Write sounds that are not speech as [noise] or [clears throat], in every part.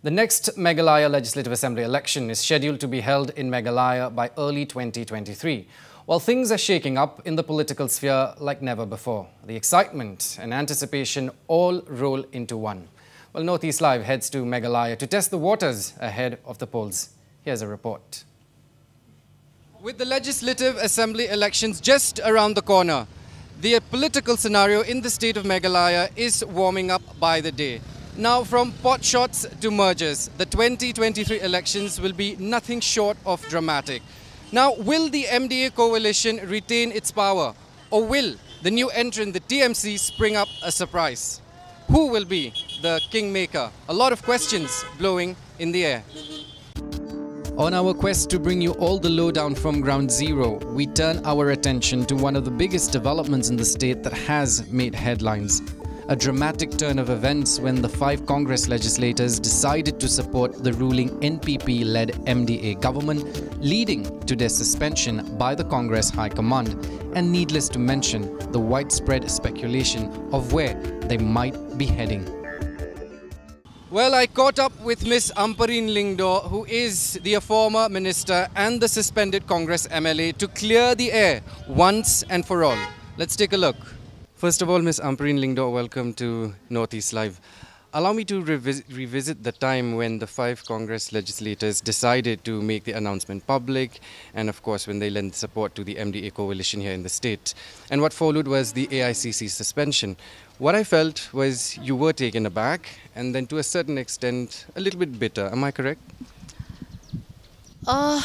The next Meghalaya Legislative Assembly election is scheduled to be held in Meghalaya by early 2023. While things are shaking up in the political sphere like never before, the excitement and anticipation all roll into one. Well, Northeast Live heads to Meghalaya to test the waters ahead of the polls. Here's a report. With the Legislative Assembly elections just around the corner, the political scenario in the state of Meghalaya is warming up by the day. Now, from pot shots to mergers, the 2023 elections will be nothing short of dramatic. Now, will the MDA coalition retain its power, or will the new entrant, the TMC, spring up a surprise? Who will be the kingmaker? A lot of questions blowing in the air. On our quest to bring you all the lowdown from ground zero, we turn our attention to one of the biggest developments in the state that has made headlines. A dramatic turn of events when the five Congress legislators decided to support the ruling NPP led MDA government, leading to their suspension by the Congress High Command, and needless to mention, the widespread speculation of where they might be heading. Well, I caught up with Miss Ampareen Lyngdoh, who is the former minister and the suspended Congress MLA, to clear the air once and for all. Let's take a look. First of all, Miss Ampareen Lyngdoh, welcome to Northeast Live. Allow me to revis revisit the time when the five Congress legislators decided to make the announcement public, and of course, when they lent support to the MDA coalition here in the state. And what followed was the AICC suspension. What I felt was you were taken aback, and then to a certain extent, a little bit bitter. Am I correct? Uh,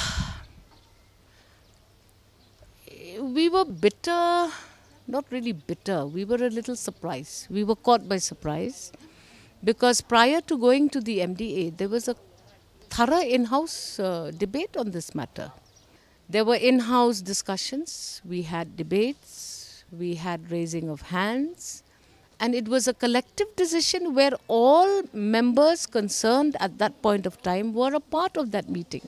we were bitter, not really bitter, we were a little surprised. We were caught by surprise because prior to going to the MDA, there was a thorough in house uh, debate on this matter. There were in house discussions, we had debates, we had raising of hands, and it was a collective decision where all members concerned at that point of time were a part of that meeting.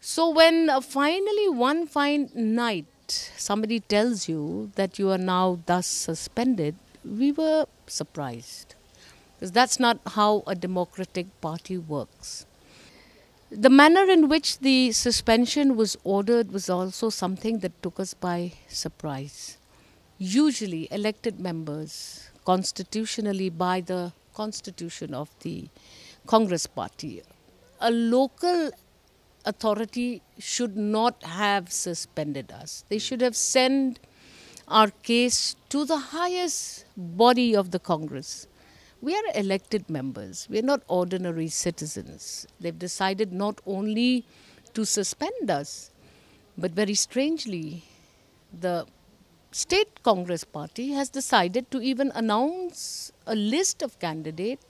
So, when uh, finally one fine night somebody tells you that you are now thus suspended, we were surprised. Because that's not how a democratic party works. The manner in which the suspension was ordered was also something that took us by surprise. Usually, elected members, constitutionally by the constitution of the Congress party, a local authority should not have suspended us. They should have sent our case to the highest body of the Congress we are elected members. We are not ordinary citizens. They've decided not only to suspend us, but very strangely, the state Congress party has decided to even announce a list of candidates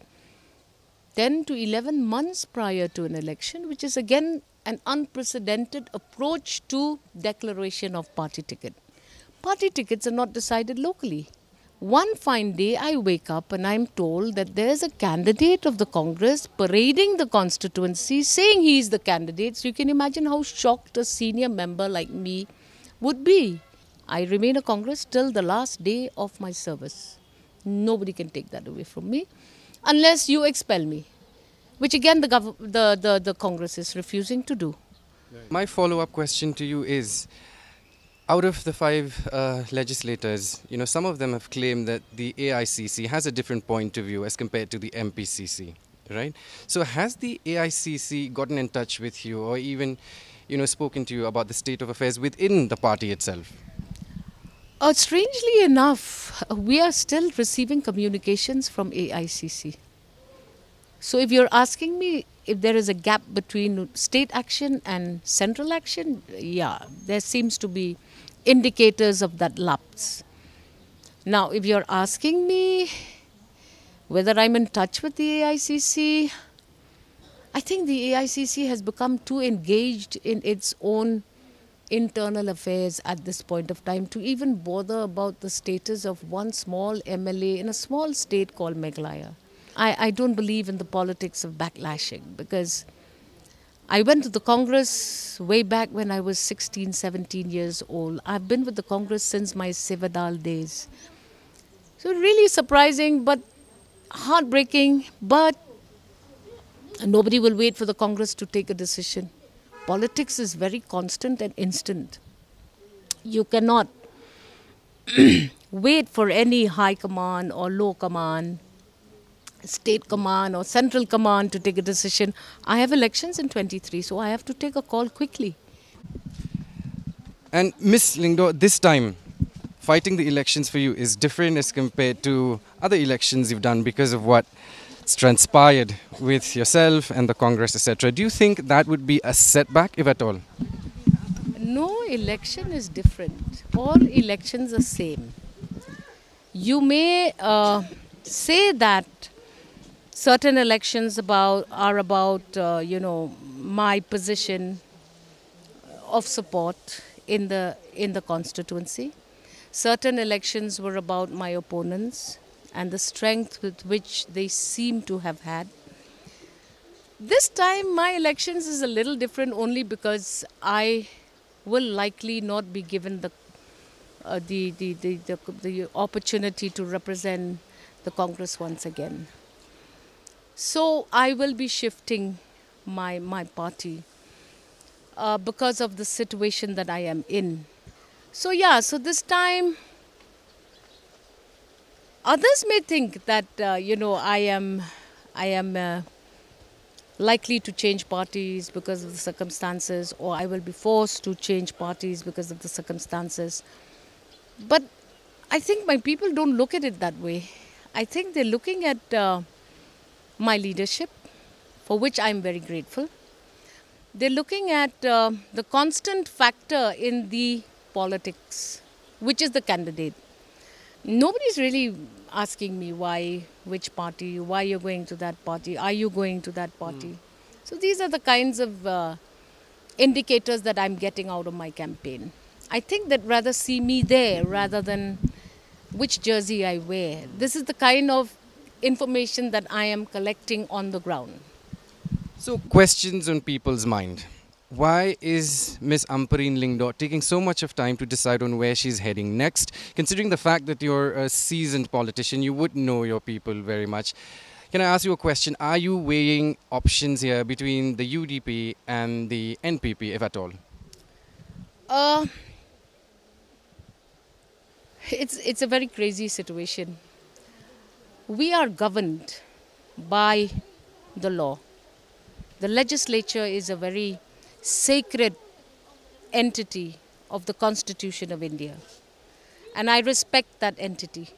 10 to 11 months prior to an election, which is again an unprecedented approach to declaration of party ticket. Party tickets are not decided locally. One fine day, I wake up and I'm told that there's a candidate of the Congress parading the constituency saying he's the candidate. So you can imagine how shocked a senior member like me would be. I remain a Congress till the last day of my service. Nobody can take that away from me unless you expel me, which again the, gov- the, the, the Congress is refusing to do. My follow up question to you is out of the five uh, legislators, you know, some of them have claimed that the AICC has a different point of view as compared to the MPCC, right? So has the AICC gotten in touch with you or even, you know, spoken to you about the state of affairs within the party itself? Uh, strangely enough, we are still receiving communications from AICC. So if you're asking me if there is a gap between state action and central action, yeah, there seems to be indicators of that lapse. Now, if you're asking me whether I'm in touch with the AICC, I think the AICC has become too engaged in its own internal affairs at this point of time to even bother about the status of one small MLA in a small state called Meghalaya. I, I don't believe in the politics of backlashing because I went to the Congress way back when I was 16, 17 years old. I've been with the Congress since my Seva Dal days. So, really surprising, but heartbreaking. But Nobody will wait for the Congress to take a decision. Politics is very constant and instant. You cannot [clears throat] wait for any high command or low command, state command or central command to take a decision. I have elections in 23, so I have to take a call quickly. And Miss Lyngdoh, this time, fighting the elections for you is different as compared to other elections you've done because of what's transpired with yourself and the Congress, etc. Do you think that would be a setback, if at all? No election is different. All elections are same. You may uh, say that certain elections about are about uh, you know my position of support in the in the constituency. Certain elections were about my opponents and the strength with which they seem to have had. This time, my elections is a little different only because I will likely not be given the uh, the, the, the, the, the opportunity to represent the Congress once again. So I will be shifting my, my party uh, because of the situation that I am in. So, yeah, so this time others may think that, uh, you know, I am, I am uh, likely to change parties because of the circumstances, or I will be forced to change parties because of the circumstances. But I think my people don't look at it that way. I think they're looking at uh, my leadership, for which I'm very grateful they're looking at uh, the constant factor in the politics, which is the candidate. Nobody's really asking me why, which party, why you're going to that party, are you going to that party. Mm. So these are the kinds of uh, indicators that I'm getting out of my campaign. I think that rather see me there rather than which jersey I wear. This is the kind of information that I am collecting on the ground. So, questions on people's mind. Why is Miss Ampareen Lyngdoh taking so much of time to decide on where she's heading next? Considering the fact that you're a seasoned politician, you would know your people very much. Can I ask you a question? Are you weighing options here between the UDP and the NPP, if at all? Uh, it's it's a very crazy situation. We are governed by the law the legislature is a very sacred entity of the Constitution of India. And I respect that entity.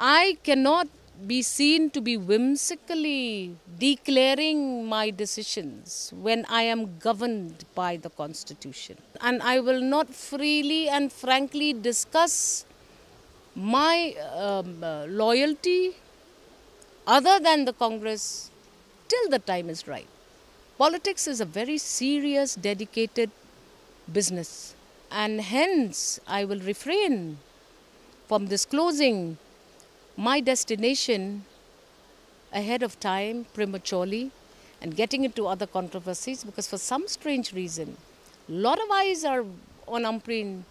I cannot be seen to be whimsically declaring my decisions when I am governed by the Constitution. And I will not freely and frankly discuss my um, uh, loyalty other than the Congress till the time is right. Politics is a very serious, dedicated business, and hence I will refrain from disclosing my destination ahead of time prematurely and getting into other controversies because for some strange reason, a lot of eyes are on Ampareen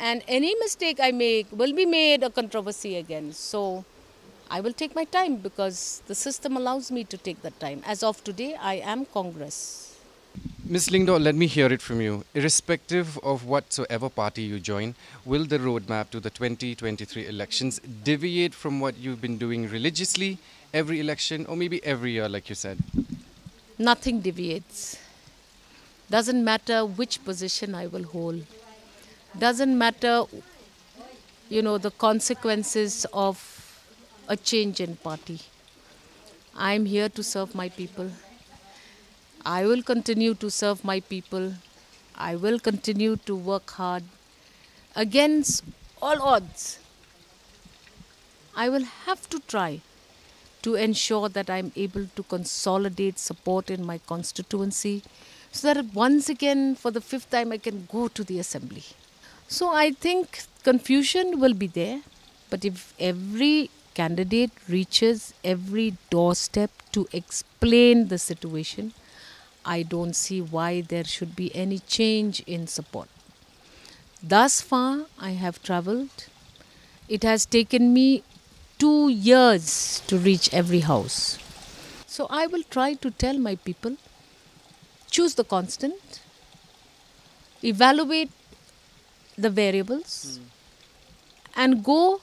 and any mistake I make will be made a controversy again. So I will take my time because the system allows me to take that time. As of today, I am Congress. Ms. Lyngdoh, let me hear it from you. Irrespective of whatsoever party you join, will the roadmap to the 2023 elections deviate from what you've been doing religiously every election or maybe every year, like you said? Nothing deviates. Doesn't matter which position I will hold. Doesn't matter, you know, the consequences of a change in party. I am here to serve my people. I will continue to serve my people. I will continue to work hard against all odds. I will have to try to ensure that I'm able to consolidate support in my constituency so that once again, for the fifth time, I can go to the assembly. So I think confusion will be there, but if every candidate reaches every doorstep to explain the situation, I don't see why there should be any change in support. Thus far, I have traveled. It has taken me two years to reach every house. So I will try to tell my people choose the constant, evaluate the variables, hmm. and go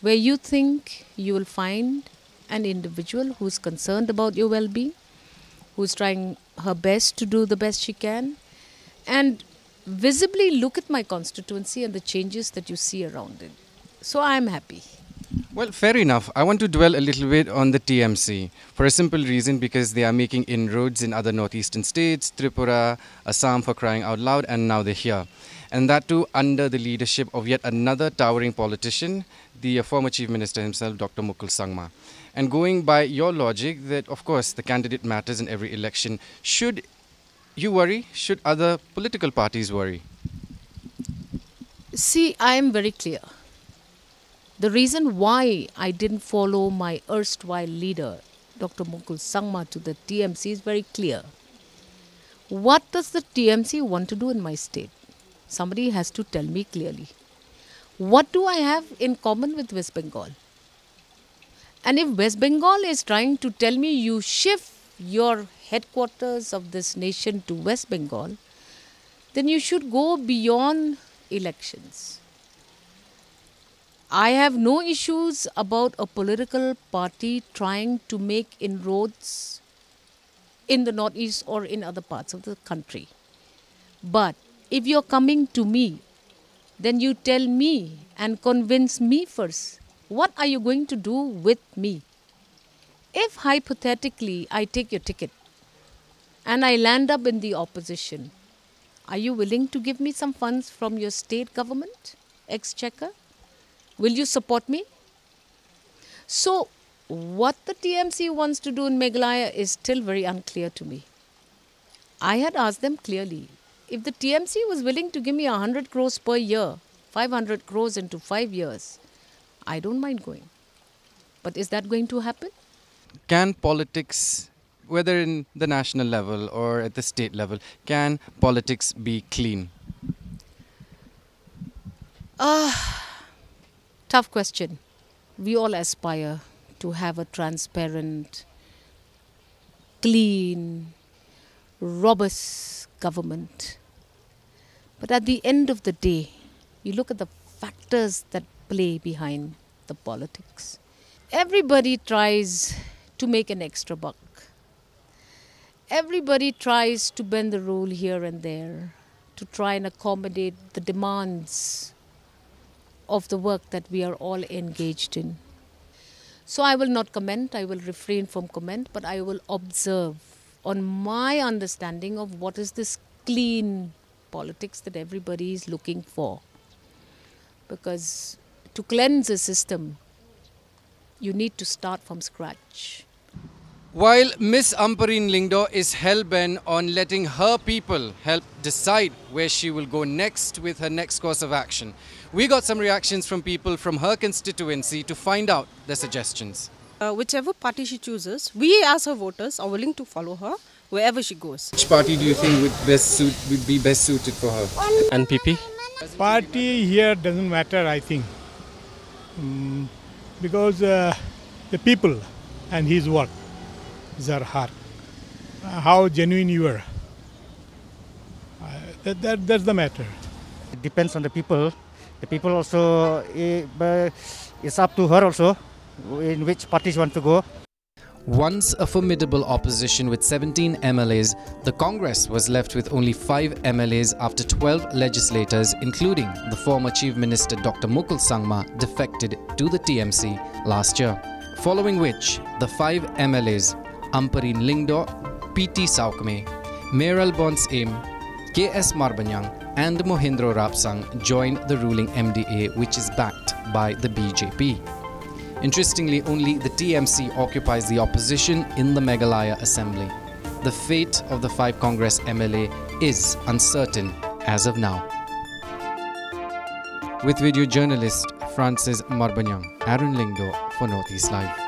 where you think you will find an individual who's concerned about your well being, who's trying her best to do the best she can, and visibly look at my constituency and the changes that you see around it. So I'm happy. Well, fair enough. I want to dwell a little bit on the TMC for a simple reason because they are making inroads in other northeastern states, Tripura, Assam for crying out loud, and now they're here. And that too under the leadership of yet another towering politician, the former Chief Minister himself, Dr. Mukul Sangma. And going by your logic, that of course the candidate matters in every election, should you worry? Should other political parties worry? See, I am very clear. The reason why I didn't follow my erstwhile leader, Dr. Mukul Sangma, to the TMC is very clear. What does the TMC want to do in my state? Somebody has to tell me clearly. What do I have in common with West Bengal? And if West Bengal is trying to tell me you shift your headquarters of this nation to West Bengal, then you should go beyond elections. I have no issues about a political party trying to make inroads in the northeast or in other parts of the country. But if you're coming to me, then you tell me and convince me first. What are you going to do with me? If hypothetically I take your ticket and I land up in the opposition, are you willing to give me some funds from your state government, exchequer? Will you support me? So, what the TMC wants to do in Meghalaya is still very unclear to me. I had asked them clearly if the TMC was willing to give me 100 crores per year, 500 crores into five years, I don't mind going. But is that going to happen? Can politics, whether in the national level or at the state level, can politics be clean? Ah, tough question. We all aspire to have a transparent, clean, robust government. But at the end of the day, you look at the factors that play behind the politics. Everybody tries to make an extra buck. Everybody tries to bend the rule here and there to try and accommodate the demands of the work that we are all engaged in. So I will not comment, I will refrain from comment, but I will observe on my understanding of what is this clean politics that everybody is looking for. Because to cleanse a system, you need to start from scratch. While Miss Ampareen Lyngdoh is hell bent on letting her people help decide where she will go next with her next course of action, we got some reactions from people from her constituency to find out their suggestions. Uh, whichever party she chooses, we as her voters are willing to follow her wherever she goes. Which party do you think would best suit would be best suited for her? NPP. Party here doesn't matter, I think, mm, because uh, the people and his work is our heart. Uh, how genuine you are. Uh, that, that, that's the matter. It depends on the people. The people also, eh, it's up to her also in which parties want to go. Once a formidable opposition with 17 MLAs, the Congress was left with only 5 MLAs after 12 legislators, including the former Chief Minister Dr. Mukul Sangma, defected to the TMC last year. Following which, the 5 MLAs Ampareen Lyngdoh, P.T. Sawkmie, Meral Bons Aim, K.S. Marbaniang, and Mohendro Rapsang joined the ruling MDA, which is backed by the BJP. Interestingly, only the TMC occupies the opposition in the Meghalaya Assembly. The fate of the five Congress MLA is uncertain as of now. With video journalist Francis Marbanyang, Aaron Lyngdoh for Northeast Live.